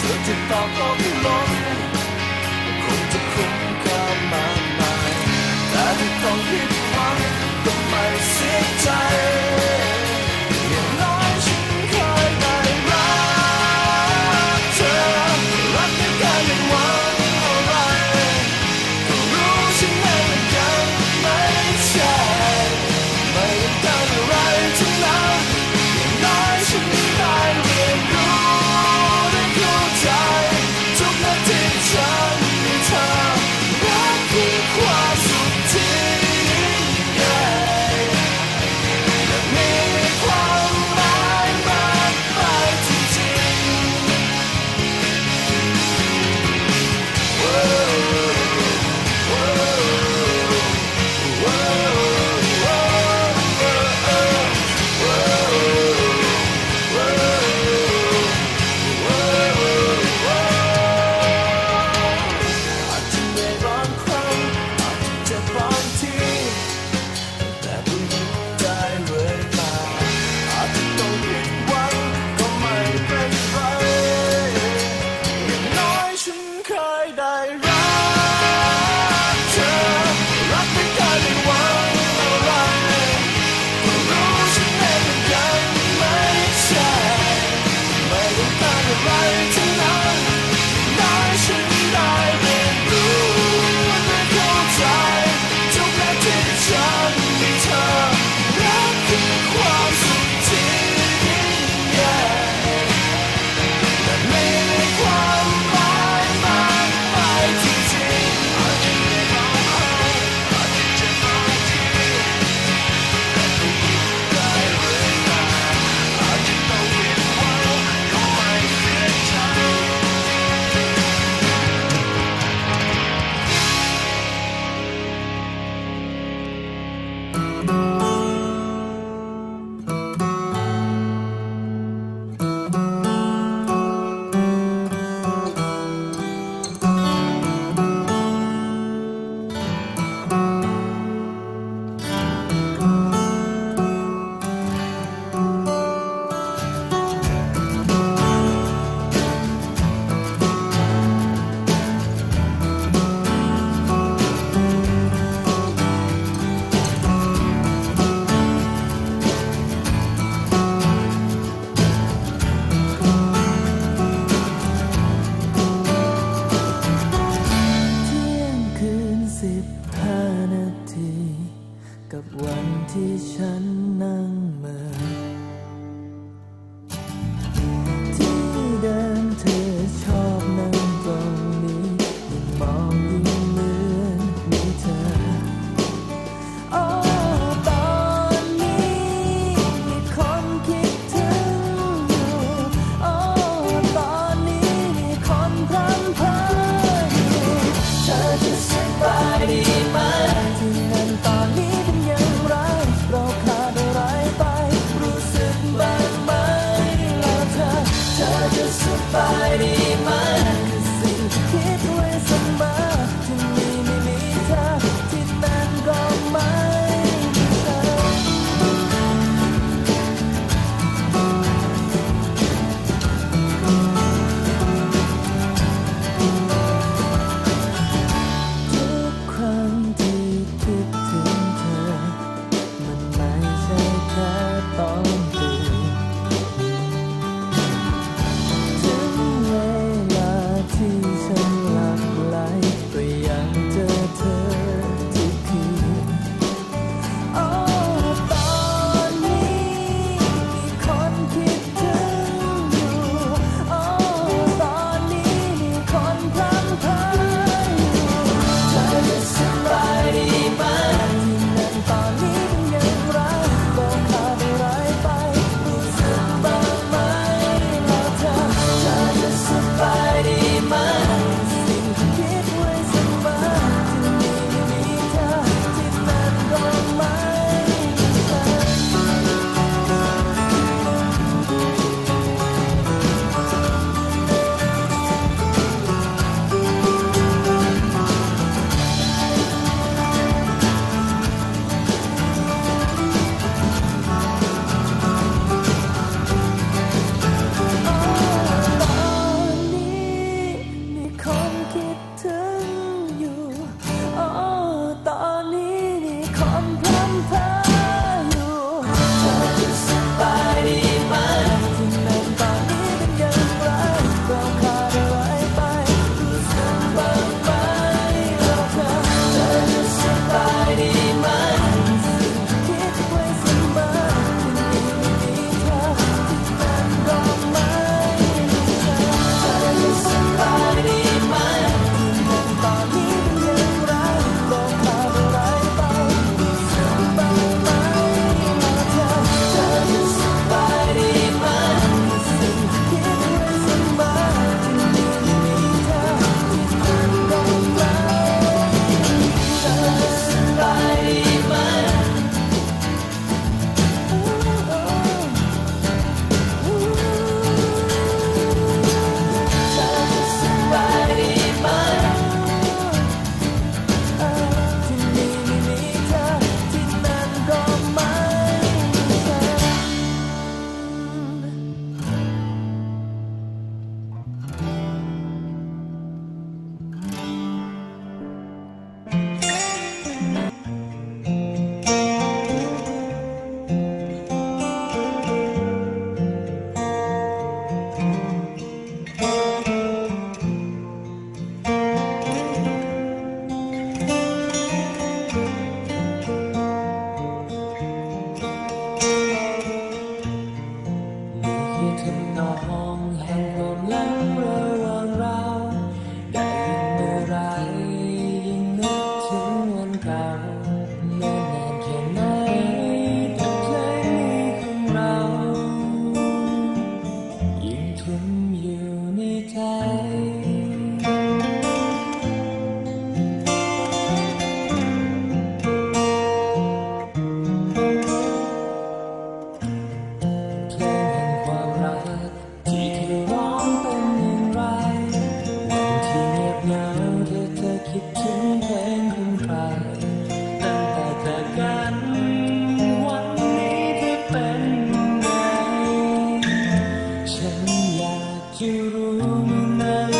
Took it all for the Lord. ทำนองแห่งความลัง moment that